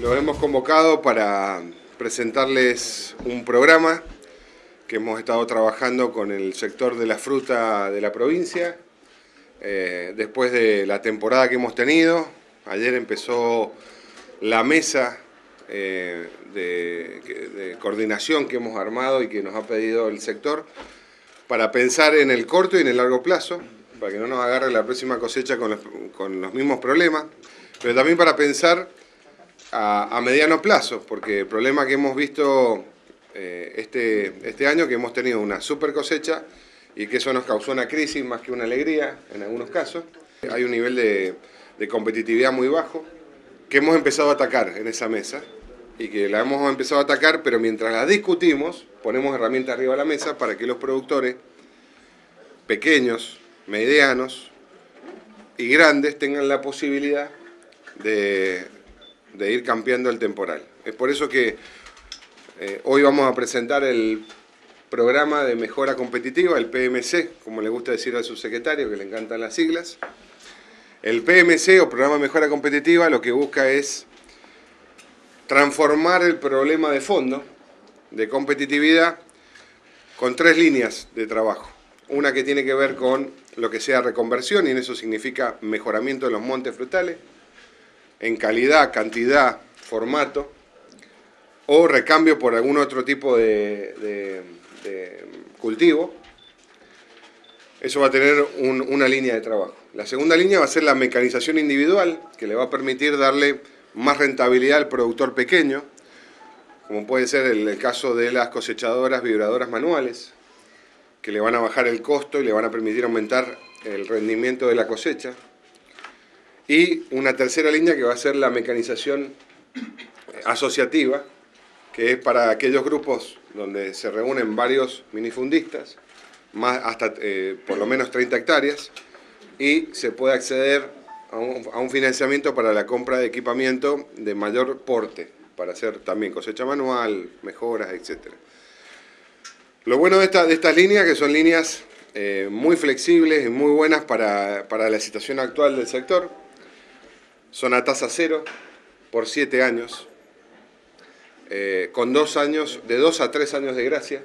Los hemos convocado para presentarles un programa que hemos estado trabajando con el sector de la fruta de la provincia. Eh, después de la temporada que hemos tenido, ayer empezó la mesa eh, de, coordinación que hemos armado y que nos ha pedido el sector para pensar en el corto y en el largo plazo, para que no nos agarre la próxima cosecha con los mismos problemas, pero también para pensar a, mediano plazo, porque el problema que hemos visto eh, este, este año, que hemos tenido una super cosecha y que eso nos causó una crisis más que una alegría en algunos casos, hay un nivel de, de competitividad muy bajo que hemos empezado a atacar en esa mesa y que la hemos empezado a atacar, pero mientras la discutimos, ponemos herramientas arriba de la mesa para que los productores pequeños, medianos y grandes tengan la posibilidad de, de ir cambiando el temporal. Es por eso que eh, hoy vamos a presentar el programa de mejora competitiva, el PMC, como le gusta decir al subsecretario, que le encantan las siglas. El PMC o Programa de Mejora Competitiva lo que busca es transformar el problema de fondo de competitividad con tres líneas de trabajo. Una que tiene que ver con lo que sea reconversión y en eso significa mejoramiento de los montes frutales en calidad, cantidad, formato, o recambio por algún otro tipo de, cultivo, eso va a tener una línea de trabajo. La segunda línea va a ser la mecanización individual, que le va a permitir darle más rentabilidad al productor pequeño, como puede ser el, caso de las cosechadoras vibradoras manuales, que le van a bajar el costo y le van a permitir aumentar el rendimiento de la cosecha. Y una tercera línea que va a ser la mecanización asociativa, que es para aquellos grupos donde se reúnen varios minifundistas, más hasta eh, por lo menos 30 hectáreas, y se puede acceder a un, financiamiento para la compra de equipamiento de mayor porte, para hacer también cosecha manual, mejoras, etc. Lo bueno de, esta, de estas líneas, que son líneas eh, muy flexibles y muy buenas para, para la situación actual del sector, son a tasa cero por siete años, eh, con dos años, de dos a tres años de gracia.